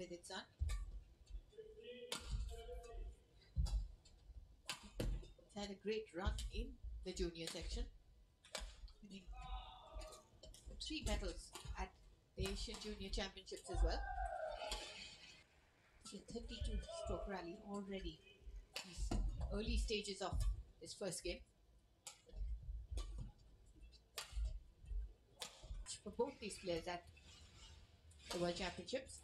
Vitidsarn. It's had a great run in the junior section, three medals at the Asian Junior Championships as well. A 32 stroke rally already. These early stages of his first game. For both these players at the World Championships.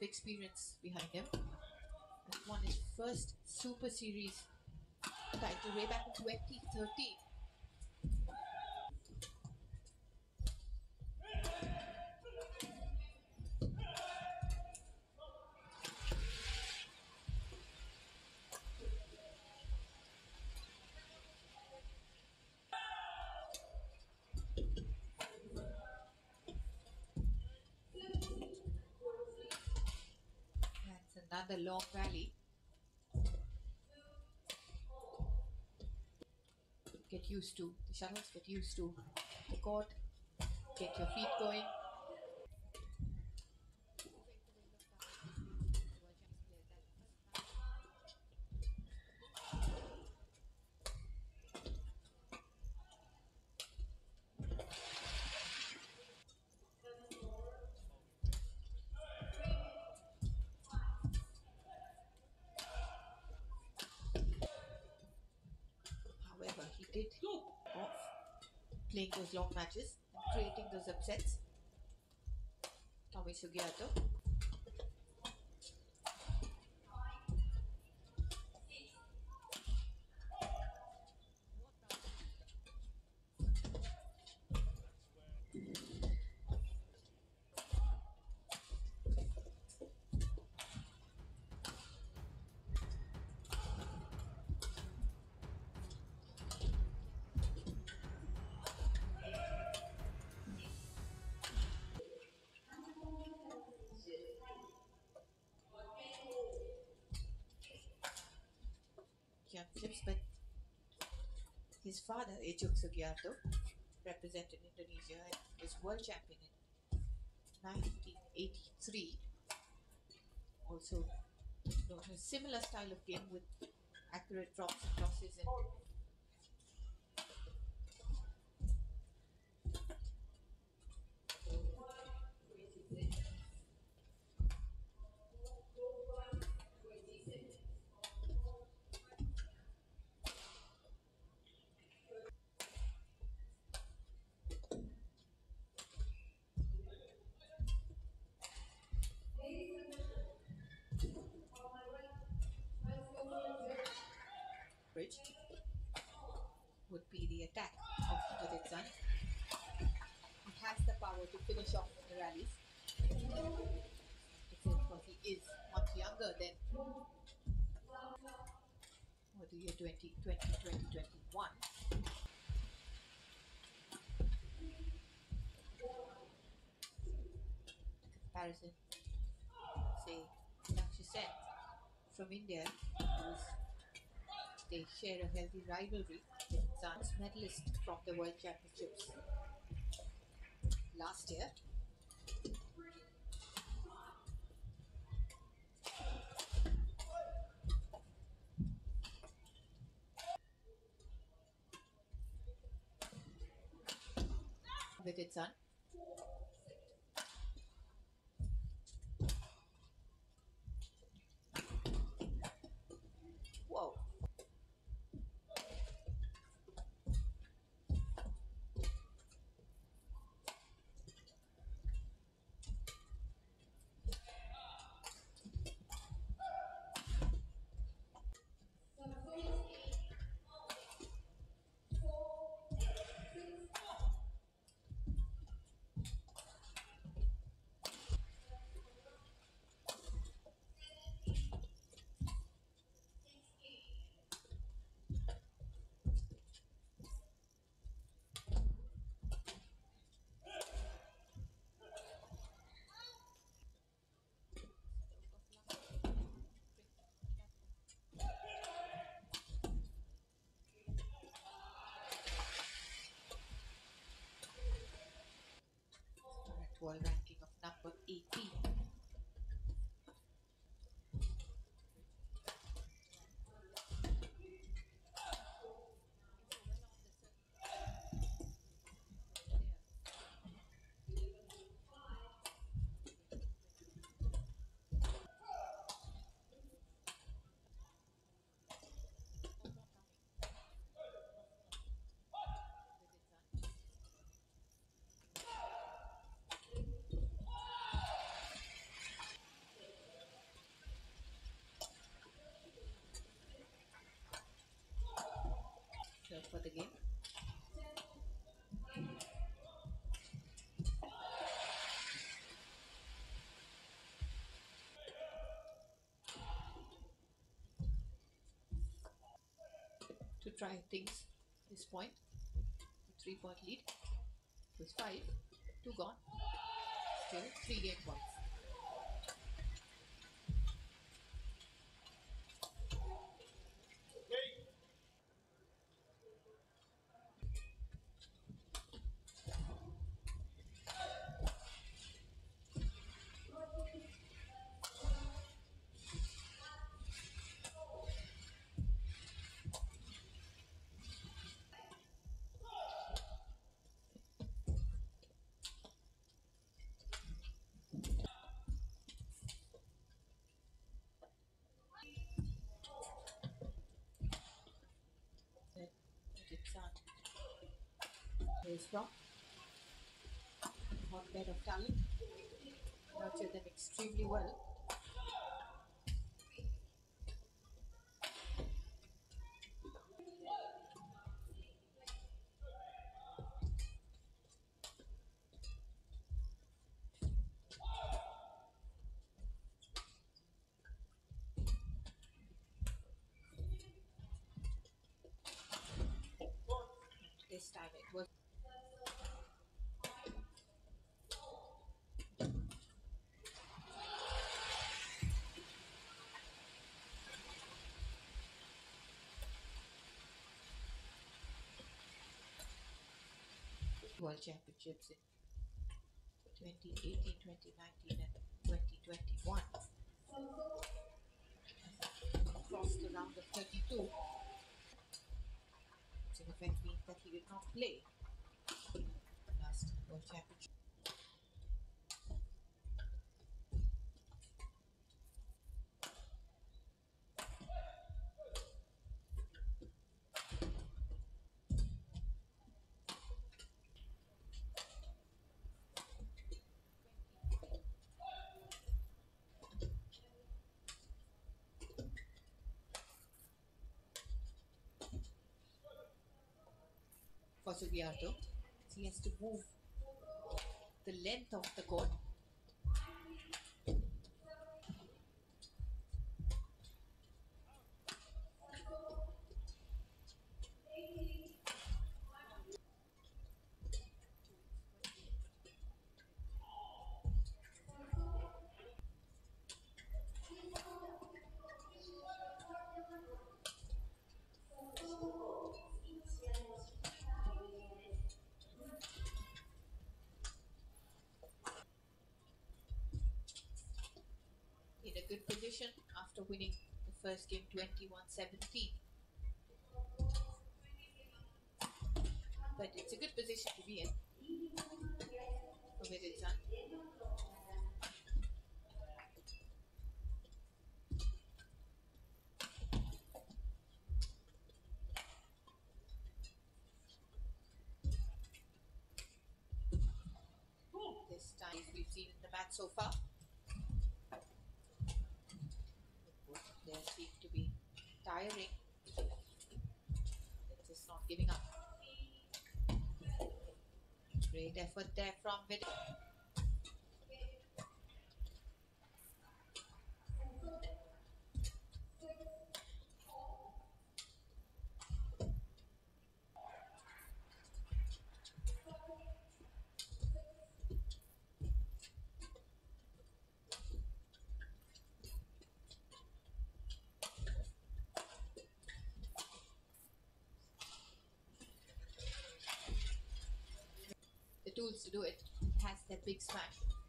Of experience behind him. And won his first Super Series title way back in 2013. Another long valley. Get used to the shuttles, get used to the court, get your feet going. He did playing those long matches creating those upsets. Tommy Sugiarto. Championships, but his father, Icuk Sugiarto, represented Indonesia and was world champion in 1983. Also, a similar style of game with accurate drops and tosses and bridge would be the attack of Vitidsarn. He has the power to finish off the rallies. It's because he is much younger than what the year 2020, 2021. Comparison, say, Lakshya Sen from India, they share a healthy rivalry with Zan's medalist from the World Championships last year. Vitidsarn. World For the game. To try things this point, three point lead was five, two gone, still three game points. that it's on is from hotbed of talent nurture them extremely well World Championships in 2018, 2019, and 2021. Crossed the round of 32. An event that he did not play last World Championship. For Sugiarto. He has to move the length of the court. Good position after winning the first game 21-17. But it's a good position to be in Middleton. This time we've seen in the match so far. They seem to be tiring. They're just not giving up. Great effort there from Vid. Tools to do it. It has that big smash.